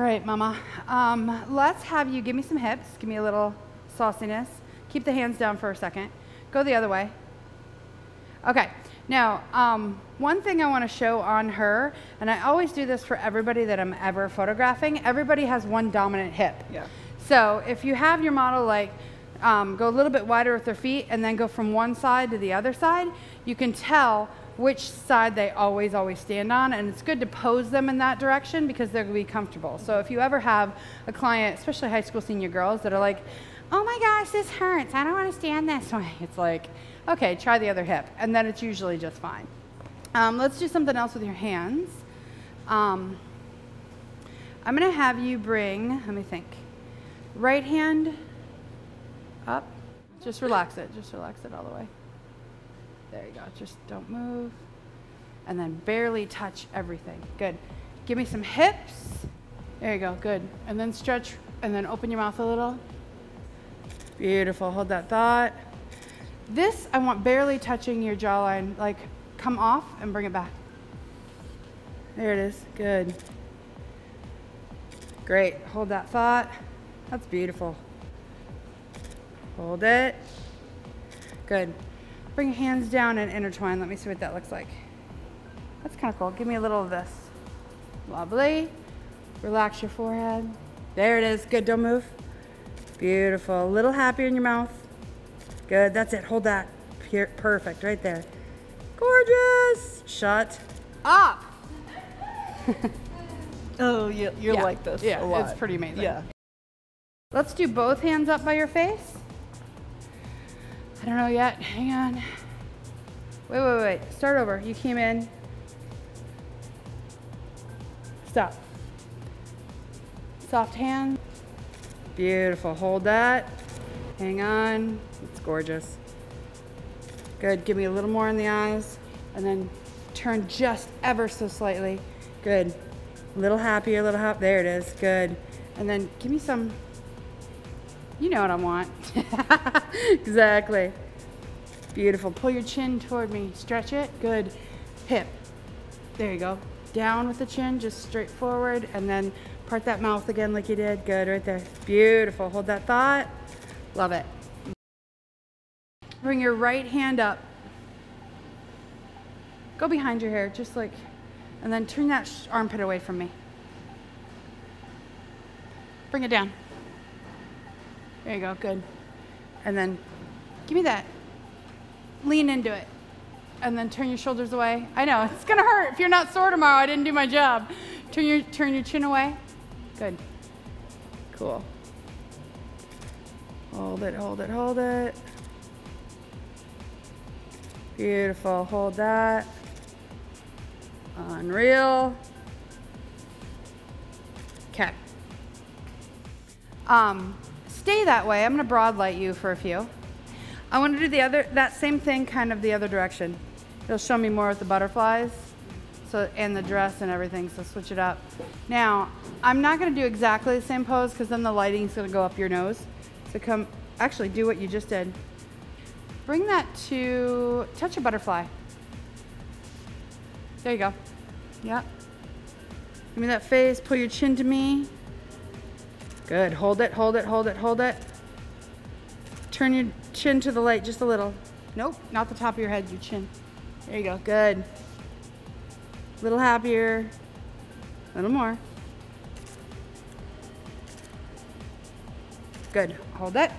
right, mama. Um, let's have you give me some hips. Give me a little sauciness. Keep the hands down for a second. Go the other way. Okay. Now, um, one thing I want to show on her, and I always do this for everybody that I'm ever photographing, everybody has one dominant hip. Yeah. So if you have your model like um, go a little bit wider with their feet and then go from one side to the other side, you can tell which side they always, always stand on. And it's good to pose them in that direction because they're gonna be comfortable. So if you ever have a client, especially high school senior girls that are like, oh my gosh, this hurts. I don't wanna stand this way. It's like, okay, try the other hip. And then it's usually just fine. Um, let's do something else with your hands. Um, I'm gonna have you bring, let me think, right hand up. Just relax it, just relax it all the way. There you go. Just don't move. And then barely touch everything. Good. Give me some hips. There you go. Good. And then stretch and then open your mouth a little. Beautiful. Hold that thought. This, I want barely touching your jawline. Like, come off and bring it back. There it is. Good. Great. Hold that thought. That's beautiful. Hold it. Good. Bring your hands down and intertwine. Let me see what that looks like. That's kind of cool. Give me a little of this. Lovely. Relax your forehead. There it is. Good. Don't move. Beautiful. A little happier in your mouth. Good. That's it. Hold that. Perfect. Right there. Gorgeous. Shut up. oh, you, you're yeah. like this. Yeah, it's pretty amazing. Yeah. Let's do both hands up by your face. I don't know yet. Hang on. Wait, wait, wait. Start over. You came in. Stop. Soft hand. Beautiful. Hold that. Hang on. It's gorgeous. Good. Give me a little more in the eyes. And then turn just ever so slightly. Good. A little happier, a little happy. There it is. Good. And then give me some you know what I want. exactly. Beautiful. Pull your chin toward me. Stretch it. Good. Hip. There you go. Down with the chin, just straight forward, and then part that mouth again like you did. Good, right there. Beautiful. Hold that thought. Love it. Bring your right hand up. Go behind your hair, just like, and then turn that armpit away from me. Bring it down. There you go, good. And then give me that. Lean into it. And then turn your shoulders away. I know, it's gonna hurt. If you're not sore tomorrow, I didn't do my job. Turn your, turn your chin away. Good. Cool. Hold it, hold it, hold it. Beautiful, hold that. Unreal. Okay. Um, stay that way. I'm gonna broad light you for a few. I want to do the other, that same thing kind of the other direction. It'll show me more with the butterflies so and the dress and everything, so switch it up. Now, I'm not gonna do exactly the same pose because then the lighting's gonna go up your nose. So come, actually do what you just did. Bring that to, touch a butterfly. There you go. Yep. Give me that face, pull your chin to me. Good, hold it, hold it, hold it, hold it. Turn your chin to the light just a little. Nope, not the top of your head, your chin. There you go, good. A little happier, a little more. Good, hold it.